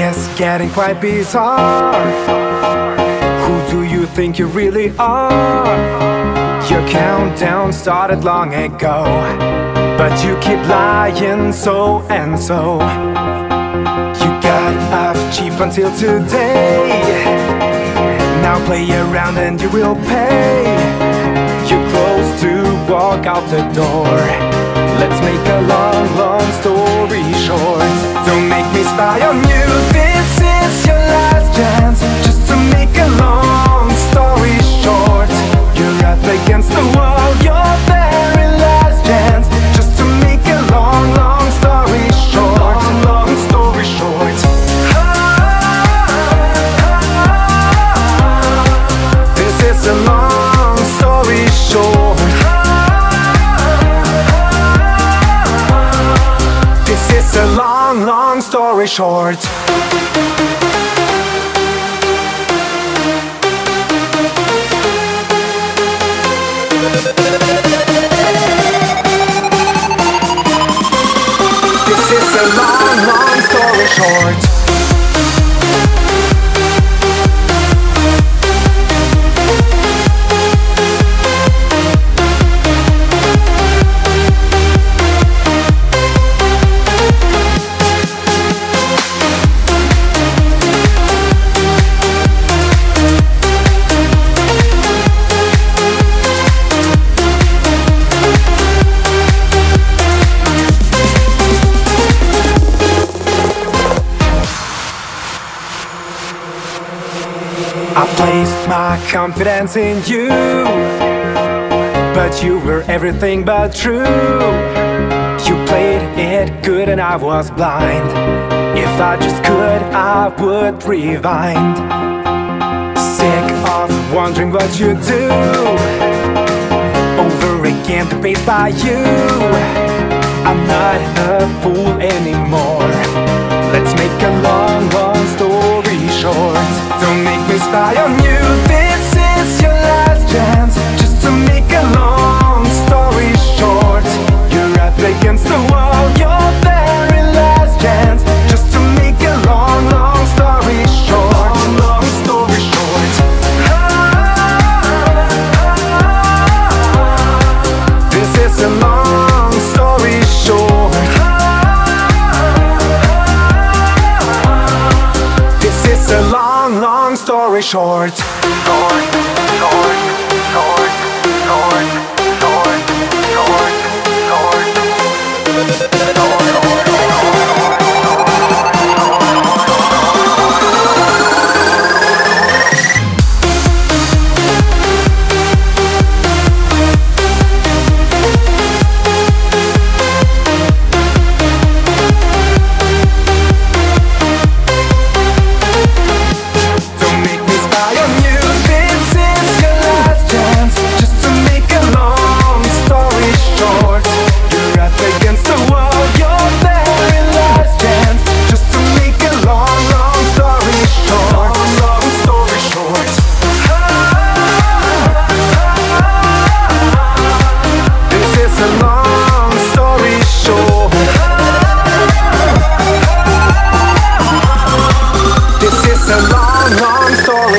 is getting quite bizarre. Who do you think you really are? Your countdown started long ago But you keep lying so and so. You got off cheap until today. Now play around and you will pay. You're close to walk out the door spy on you long, long story short I placed my confidence in you. But you were everything but true. You played it good and I was blind. If I just could, I would rewind. Sick of wondering what you do. Over again, debased by you. I'm not a fool anymore short, short, short, short, short.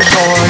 for